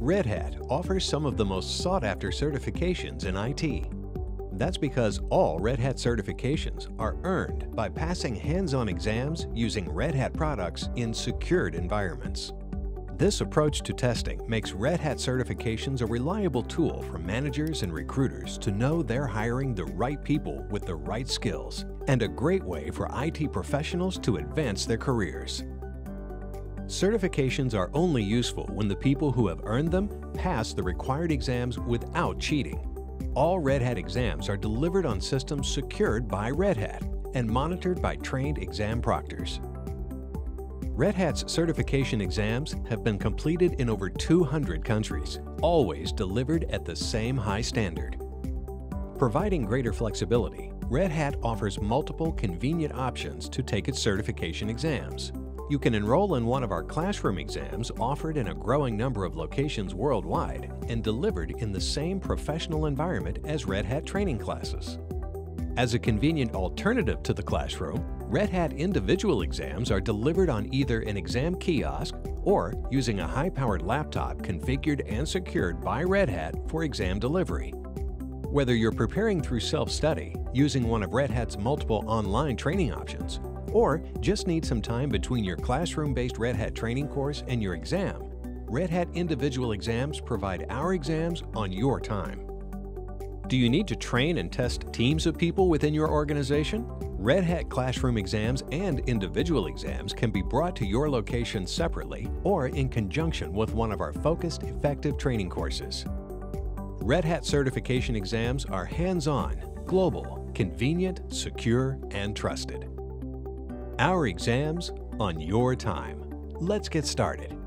Red Hat offers some of the most sought-after certifications in IT. That's because all Red Hat certifications are earned by passing hands-on exams using Red Hat products in secured environments. This approach to testing makes Red Hat certifications a reliable tool for managers and recruiters to know they're hiring the right people with the right skills, and a great way for IT professionals to advance their careers. Certifications are only useful when the people who have earned them pass the required exams without cheating. All Red Hat exams are delivered on systems secured by Red Hat and monitored by trained exam proctors. Red Hat's certification exams have been completed in over 200 countries, always delivered at the same high standard. Providing greater flexibility, Red Hat offers multiple convenient options to take its certification exams. You can enroll in one of our classroom exams offered in a growing number of locations worldwide and delivered in the same professional environment as Red Hat training classes. As a convenient alternative to the classroom, Red Hat individual exams are delivered on either an exam kiosk or using a high-powered laptop configured and secured by Red Hat for exam delivery. Whether you're preparing through self-study, using one of Red Hat's multiple online training options, or just need some time between your classroom-based Red Hat training course and your exam, Red Hat individual exams provide our exams on your time. Do you need to train and test teams of people within your organization? Red Hat classroom exams and individual exams can be brought to your location separately or in conjunction with one of our focused, effective training courses. Red Hat certification exams are hands-on, global, convenient, secure, and trusted. Our exams on your time. Let's get started.